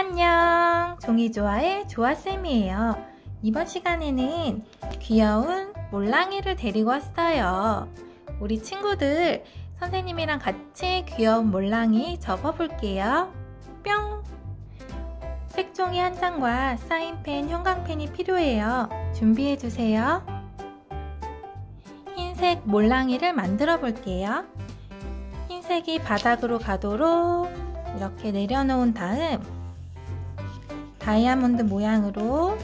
안녕! 종이조아의 조아쌤이에요. 이번 시간에는 귀여운 몰랑이를 데리고 왔어요. 우리 친구들 선생님이랑 같이 귀여운 몰랑이 접어볼게요. 뿅! 색종이 한 장과 사인펜, 형광펜이 필요해요. 준비해주세요. 흰색 몰랑이를 만들어 볼게요. 흰색이 바닥으로 가도록 이렇게 내려놓은 다음 다이아몬드 모양으로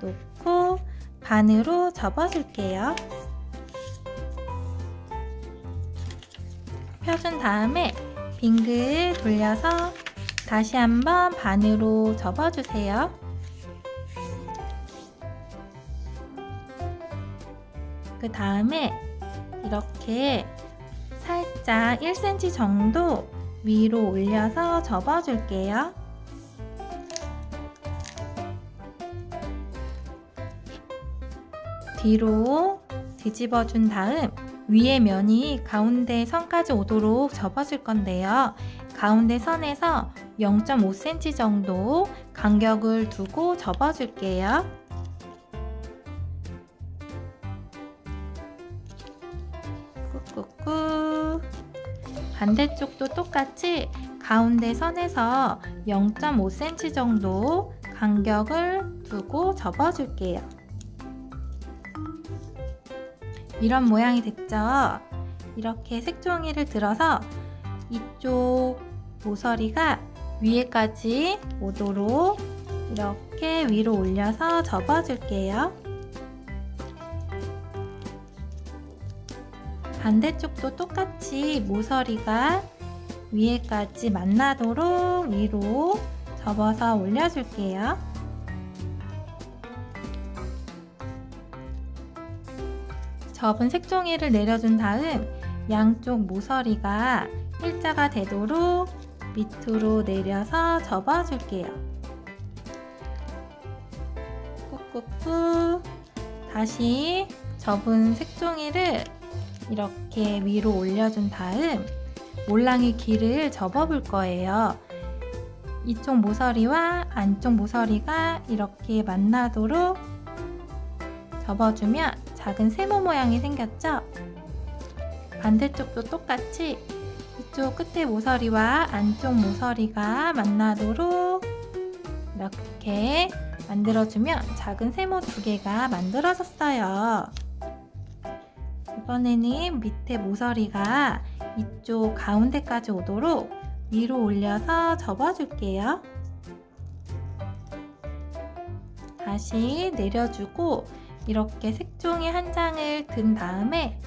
놓고 반으로 접어줄게요. 펴준 다음에 빙글 돌려서 다시 한번 반으로 접어주세요. 그 다음에 이렇게 살짝 1cm 정도 위로 올려서 접어줄게요. 뒤로 뒤집어 준 다음 위에 면이 가운데 선까지 오도록 접어줄 건데요. 가운데 선에서 0.5cm 정도 간격을 두고 접어줄게요. 꾹꾹꾹 반대쪽도 똑같이 가운데 선에서 0.5cm 정도 간격을 두고 접어줄게요. 이런 모양이 됐죠? 이렇게 색종이를 들어서 이쪽 모서리가 위에까지 오도록 이렇게 위로 올려서 접어줄게요. 반대쪽도 똑같이 모서리가 위에까지 만나도록 위로 접어서 올려줄게요. 접은 색종이를 내려준 다음 양쪽 모서리가 일자가 되도록 밑으로 내려서 접어줄게요. 꾹꾹꾹 다시 접은 색종이를 이렇게 위로 올려준 다음 몰랑이 길을 접어볼 거예요. 이쪽 모서리와 안쪽 모서리가 이렇게 만나도록 접어주면 작은 세모 모양이 생겼죠? 반대쪽도 똑같이 이쪽 끝에 모서리와 안쪽 모서리가 만나도록 이렇게 만들어주면 작은 세모 두 개가 만들어졌어요. 이번에는 밑에 모서리가 이쪽 가운데까지 오도록 위로 올려서 접어줄게요. 다시 내려주고 이렇게 색종이 한 장을 든 다음에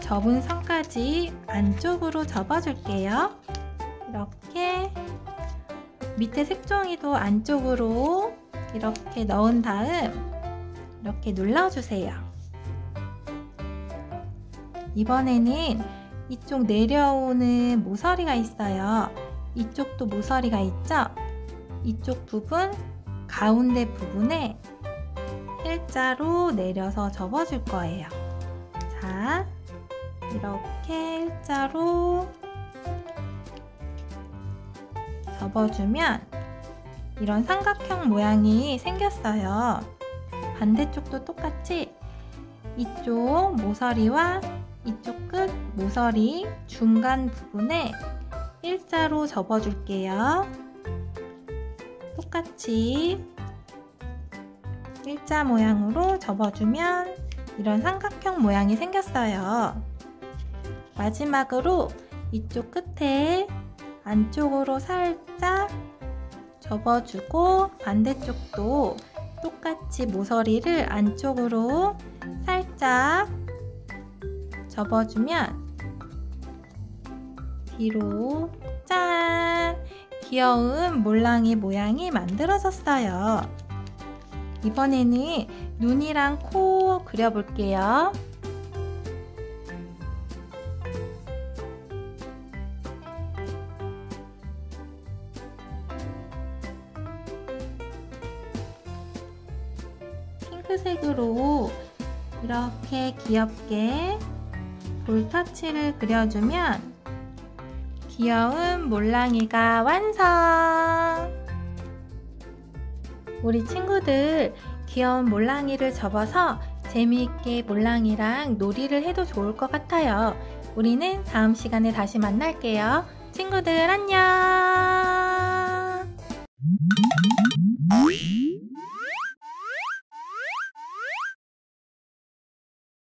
접은 선까지 안쪽으로 접어줄게요. 이렇게 밑에 색종이도 안쪽으로 이렇게 넣은 다음 이렇게 눌러주세요. 이번에는 이쪽 내려오는 모서리가 있어요. 이쪽도 모서리가 있죠? 이쪽 부분, 가운데 부분에 일자로 내려서 접어줄 거예요. 자, 이렇게 일자로 접어주면 이런 삼각형 모양이 생겼어요. 반대쪽도 똑같이 이쪽 모서리와 이쪽 끝 모서리 중간 부분에 일자로 접어줄게요. 똑같이 일자 모양으로 접어주면 이런 삼각형 모양이 생겼어요. 마지막으로 이쪽 끝에 안쪽으로 살짝 접어주고 반대쪽도 똑같이 모서리를 안쪽으로 살짝 접어주면 뒤로 짠! 귀여운 몰랑이 모양이 만들어졌어요. 이번에는 눈이랑 코 그려볼게요. 핑크색으로 이렇게 귀엽게 볼터치를 그려주면 귀여운 몰랑이가 완성! 우리 친구들 귀여운 몰랑이를 접어서 재미있게 몰랑이랑 놀이를 해도 좋을 것 같아요. 우리는 다음 시간에 다시 만날게요. 친구들 안녕!